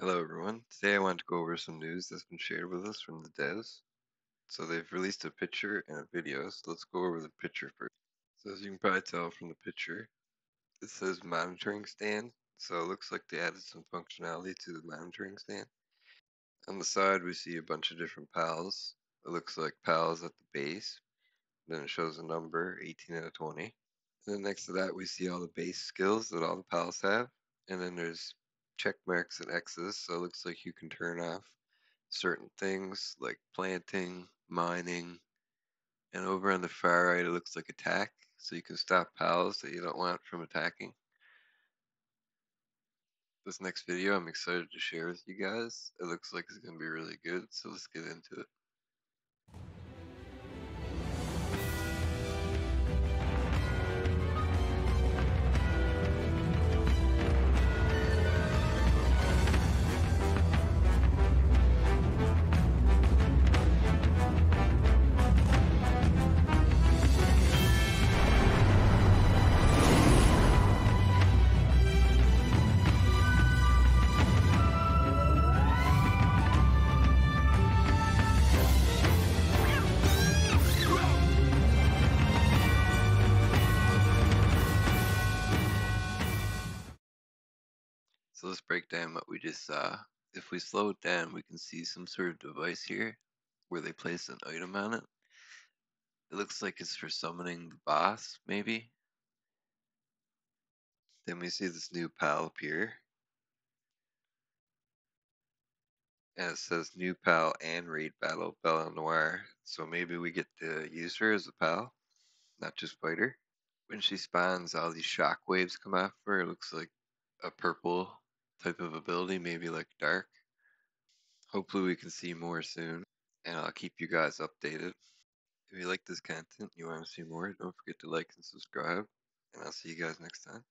Hello everyone. Today I want to go over some news that's been shared with us from the devs. So they've released a picture and a video, so let's go over the picture first. So as you can probably tell from the picture, it says monitoring stand. So it looks like they added some functionality to the monitoring stand. On the side we see a bunch of different pals. It looks like pals at the base. Then it shows a number, 18 out of 20. And then next to that we see all the base skills that all the pals have. And then there's check marks and X's, so it looks like you can turn off certain things like planting, mining, and over on the far right it looks like attack, so you can stop pals that you don't want from attacking. This next video I'm excited to share with you guys. It looks like it's going to be really good, so let's get into it. So let's break down what we just saw. If we slow it down, we can see some sort of device here where they place an item on it. It looks like it's for summoning the boss, maybe. Then we see this new pal appear. And it says new pal and raid battle Bellanoir. So maybe we get to use her as a pal, not just fighter. When she spawns, all these shock waves come off her. It looks like a purple type of ability, maybe like dark. Hopefully we can see more soon, and I'll keep you guys updated. If you like this content, you want to see more, don't forget to like and subscribe, and I'll see you guys next time.